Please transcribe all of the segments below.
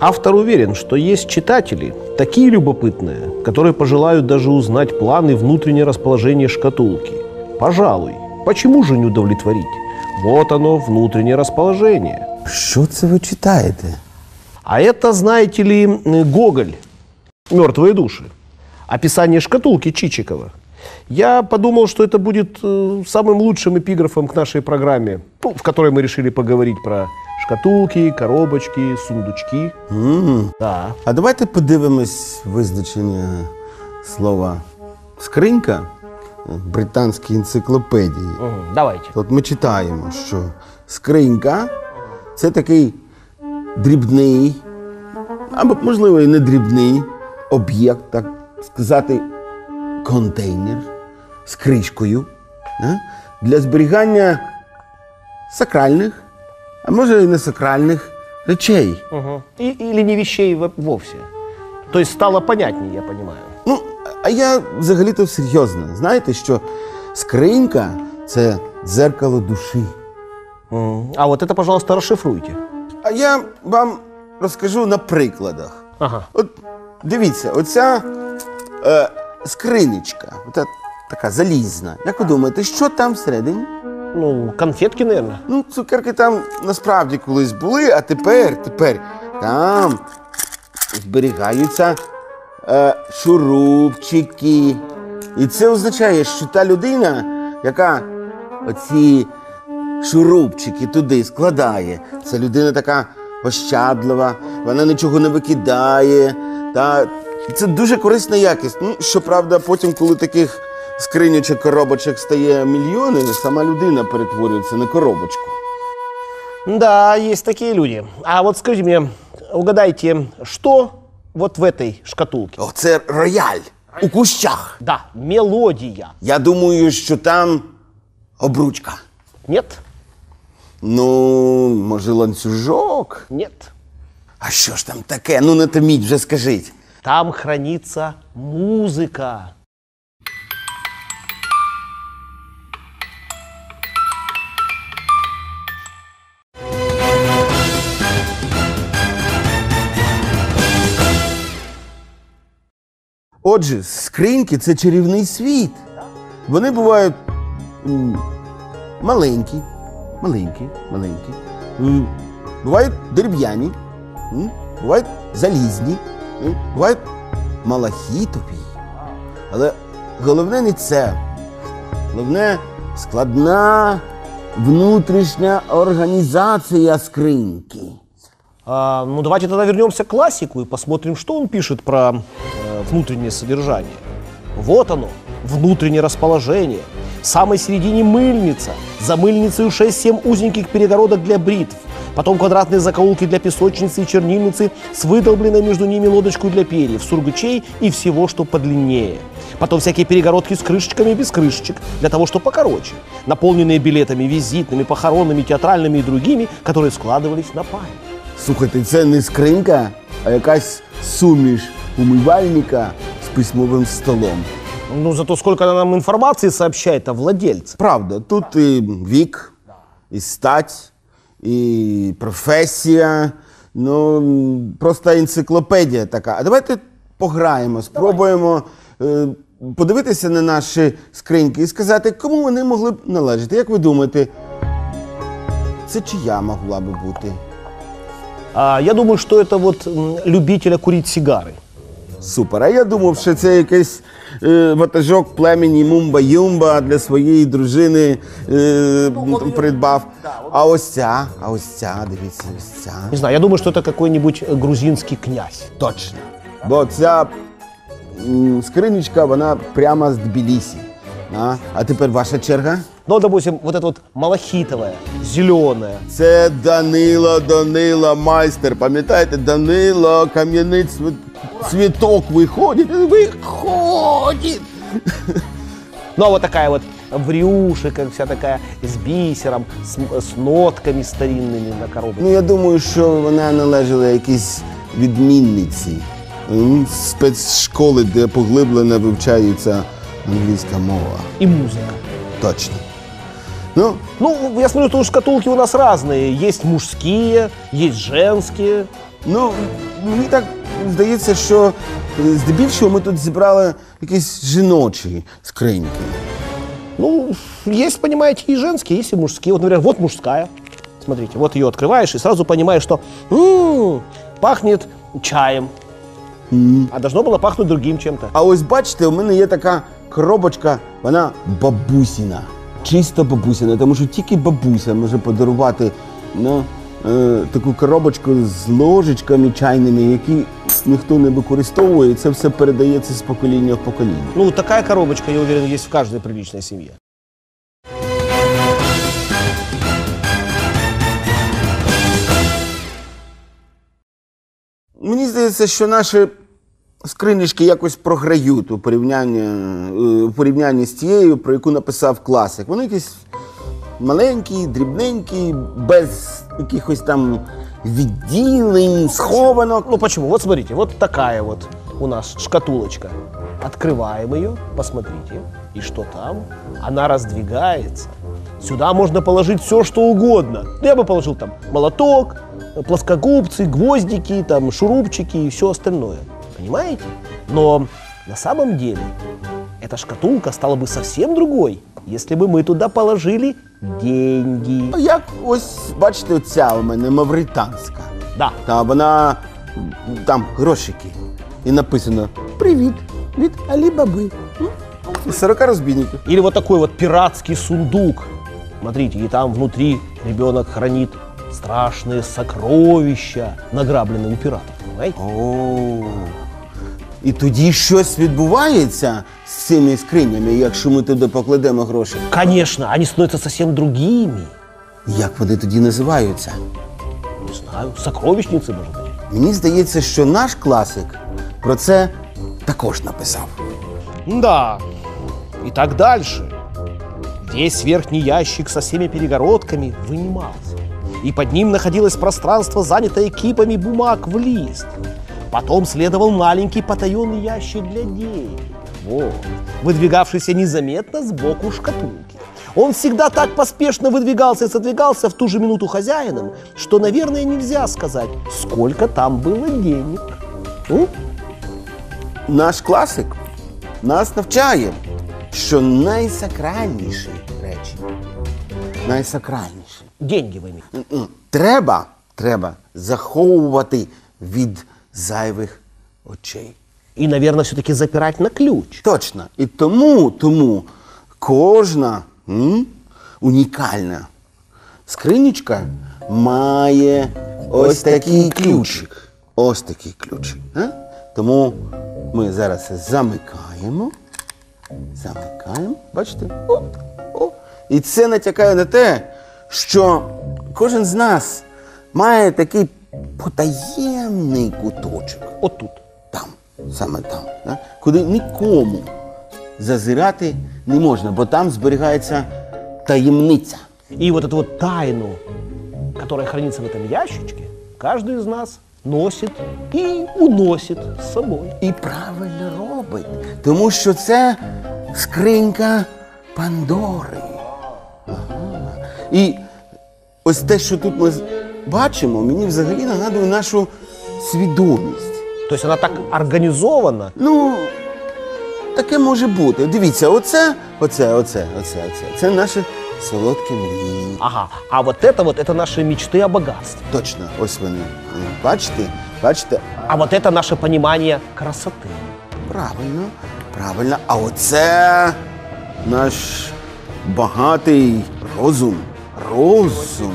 Автор уверен, что есть читатели, такие любопытные, которые пожелают даже узнать план и внутреннее расположение шкатулки. Пожалуй, почему же не удовлетворить? Вот оно, внутреннее расположение. Що це ви читаєте? А это, знаете ли, Гоголь, «Мертвые души», описание шкатулки Чичикова. Я подумал, что это будет э, самым лучшим эпиграфом к нашей программе, ну, в которой мы решили поговорить про шкатулки, коробочки, сундучки. Да. А давайте подивимось визначення слова скринька в британській енциклопедії. Мгм, Давайте. От ми читаємо, що скринька це такий дрібний, або, можливо, і не дрібний об'єкт, так сказати, контейнер з кришкою для зберігання сакральних, а може і не сакральних речей. Мгм. И- или не вещей вовсе. То есть стало понятнее, я понимаю. Ну, а я взагалі-то серйозно. Знаєте, що скринька це дзеркало душі. Мгм. А вот это, пожалуйста, расшифруйте. А я вам розкажу на прикладах. Ага. От дивіться, оця е, скриничка, ота така залізна. Як ви думаєте, що там всередині? Ну, конфетки, наверное. Ну, цукерки там насправді колись були, а тепер, тепер там зберігаються е, шурупчики. І це означає, що та людина, яка оці шурупчики туди складає, це людина така ощадлива, вона нічого не викидає. Та це дуже корисна якість. Ну, щоправда, потім, коли таких скринючок, коробочок стає мільйони, сама людина перетворюється на коробочку. Да, есть такие люди. А вот скажите мне, угадайте, что вот в этой шкатулке? О, це рояль у кущах. Да, мелодия. Я думаю, що там обручка. Нет? Ну, може, ланцюжок. Нет. А що ж там таке? Ну, не томіть, вже скажіть. Там хранится музыка. Отже, скриньки це чарівний світ. Вони бувають маленькі, маленькі, маленькі. Бувають дерев'яні, бувають залізні, бувають малахітові. Але головне не це. Головне складна внутрішня організація скриньки. А, ну, давайте тогда вернемся к классику и посмотрим, что он пишет про э, внутреннее содержание. Вот оно, внутреннее расположение. В самой середине мыльница. За мыльницей 6-7 узеньких перегородок для бритв. Потом квадратные закоулки для песочницы и чернильницы с выдолбленной между ними лодочкой для перьев, сургучей и всего, что подлиннее. Потом всякие перегородки с крышечками и без крышечек, для того, что покороче. Наполненные билетами, визитными, похоронными, театральными и другими, которые складывались на память. Слухайте, це не скринька, а якась суміш умивальника з письмовим столом. Ну, зато сколько она нам информации сообщает о владельце. Правда, тут і вік, і стать, і професія. Ну, м, просто енциклопедія така. А давайте пограємо, спробуємо е, подивитися на наші скриньки і сказати, кому вони могли б належати. Як ви думаєте, це чия могла би бути? А, я думаю, что это вот м, любителя курить сигары. Супер. А я думав, що це якийсь е, ватажок племені Мумба-Юмба для своєї дружини е, придбав. А ось ця, а ось ця, дивіться, ось ця. Не знаю, я думаю, что это какой-нибудь э, грузинский князь. Точно. Бо ця м, скриничка, вона прямо з Тбілісі. А, а тепер ваша черга. Ну, допустим, вот это вот малахитовая, зеленая. Це Данило, Данило, майстер. Пам'ятаєте, Данило, кам'яний цві- цвіток виходить. Виходить. Ну, а вот такая вот брюшика вся такая с бисером, с, с нотками старинными на коробке. Ну, я думаю, що вона належала якійсь відмінниці м, спецшколи, де поглиблено вивчається англійська мова. И музыка. Точно. Ну, Ну, я смотрю, что шкатулки у нас разные. Есть мужские, есть женские. Ну, мені так здається, що е, здебільшого ми тут зібрали якісь жіночі скриньки. Ну, есть, понимаете, и женские, есть и мужские. Вот, например, вот мужская. Смотрите, вот ее открываешь и сразу понимаешь, что м, пахнет чаем. А должно было пахнуть другим чем-то. А ось бачите, у мене є така коробочка, вона бабусіна. Чисто бабусіна, тому що тільки бабуся може подарувати ну, е, таку коробочку з ложечками чайними, які ніхто не використовує, і це все передається з покоління в покоління. Ну, такая коробочка, я уверен, есть в каждой приличной семье. Мені здається, що наші скринічки якось програють у порівнянні, е, у порівнянні з тією, про яку написав класик. Вони якісь маленькі, дрібненькі, без якихось там відділень, схованок. Ну почему? Вот смотрите, вот такая вот у нас шкатулочка. Открываем ее, посмотрите, и что там? Она раздвигается. Сюда можно положить все, что угодно. Я бы положил там молоток, плоскогубцы, гвоздики, там шурупчики и все остальное. Понимаете? Но на самом деле эта шкатулка стала бы совсем другой, если бы мы туда положили деньги. Ну, Як ось, бачите, оця у мене мавританська. Да, Та вона м, там грошики. І написано Привіт від Алі-Баби. М? І 40 розбійників. Или вот такой вот пиратский сундук. Смотрите, и там внутри ребенок хранит страшные сокровища, награбленные у пиратов. Понимаете? О. І тоді щось відбувається з цими скринями, якщо ми туди покладемо гроші. Конечно, они становятся совсем другими. Як вони тоді називаються? Не знаю, сокровищницы, может быть. Мені здається, що наш класик про це також написав. Да. И так дальше. Весь верхний ящик со всеми перегородками вынимался. И под ним находилось пространство, занятое кипами бумаг в лист. Потом следовал маленький потаенный ящик для денег. Вот. Выдвигавшийся незаметно сбоку шкатулки. Он всегда так поспешно выдвигался и задвигался в ту же минуту хозяином, что, наверное, нельзя сказать, сколько там было денег. Ну, Наш класик нас навчає, що найсакральніші речі, найсакральніші. деньги вы имеете. М-м. Треба, треба заховувати від зайвих очей. И, наверное, все-таки запирать на ключ. Точно. І тому, тому кожна м, унікальна скринічка має ось такий ключик. Ось такий ключик. А? Тому ми зараз замикаємо. Замикаємо. Бачите? О, о. І це натякає на те, що кожен з нас має такий потаємний куточок Вот тут. там, саме там, да? куди нікому зазирати не можна, бо там зберігається таємниця. И вот эту вот тайну, которая хранится в этом ящичке, каждый из нас носит и уносит с собой. І правильно робить, тому що це скринька Пандори. Ага. І ось те, що тут ми з- бачимо, мені взагалі нагадує нашу свідомість. То есть она так организована. Ну, таке може бути. Дивіться, оце, оце, оце, оце, оце. Це наші солодкі мрії. Ага. А вот это вот, это наши мечты о богатстве. Точно, ось вони. Бачите? Бачите? А вот это наше понимание красоты. Правильно, правильно. А оце наш багатий розум. Розум.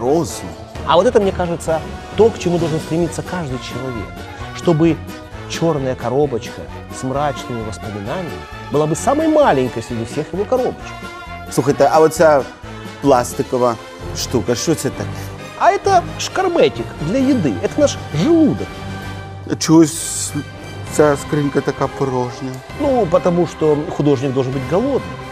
Розум. А вот это, мне кажется, то, к чему должен стремиться каждый человек. Чтобы черная коробочка с мрачными воспоминаниями была бы самой маленькой среди всех его коробочек. Слухайте, а оця пластикова штука, що це таке? А это шкарметик для еды. Это наш желудок. Чогось ця скринька така порожня. Ну, потому что художник должен быть голодным.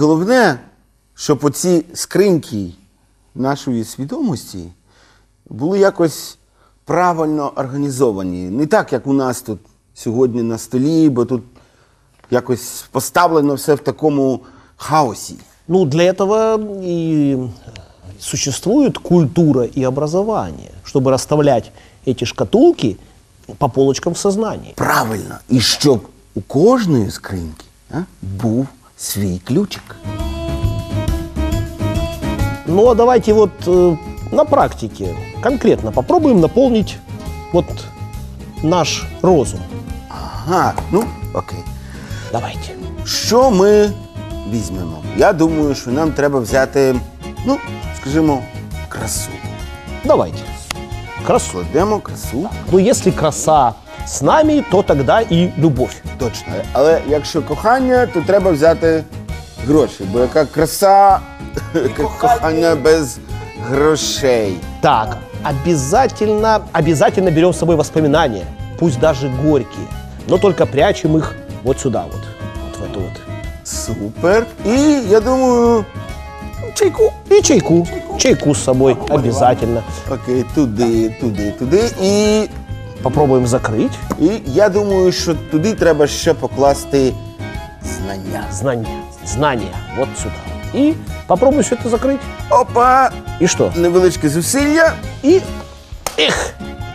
Головне, щоб оці скриньки нашої свідомості були якось правильно організовані. Не так, як у нас тут сьогодні на столі, бо тут якось поставлено все в такому хаосі. Ну, для этого и существует культура и образование, чтобы расставлять эти шкатулки по полочкам в сознании. Правильно. І щоб у кожної скриньки а, був свій ключик. Ну, а давайте вот э, на практике конкретно попробуем наполнить вот наш розум. Ага, ну окей. Давайте. Що ми візьмемо? Я думаю, що нам треба взяти, ну, скажімо, красу. Давайте. Красу. Кладемо красу. Ну, если краса с нами, то тогда и любовь. Точно. Але якщо кохання, то треба взяти гроші, бо яка краса, кохання без грошей. Так, обязательно, обязательно берем с собой воспоминания, пусть даже горькие, но только прячем их вот сюда вот, вот в эту вот. Супер. І я думаю, Чайку. И чайку. Чайку с собой обязательно. окей, туди, туди, туди. І, Попробуем закрыть. і я думаю, що туди треба ще покласти знання. Знания. Знания. Вот сюда. И попробуем все это закрыть. Опа! И что? Невеличке зусилля. И... Эх!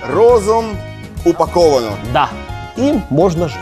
Розум упаковано. Да. Им можно жить.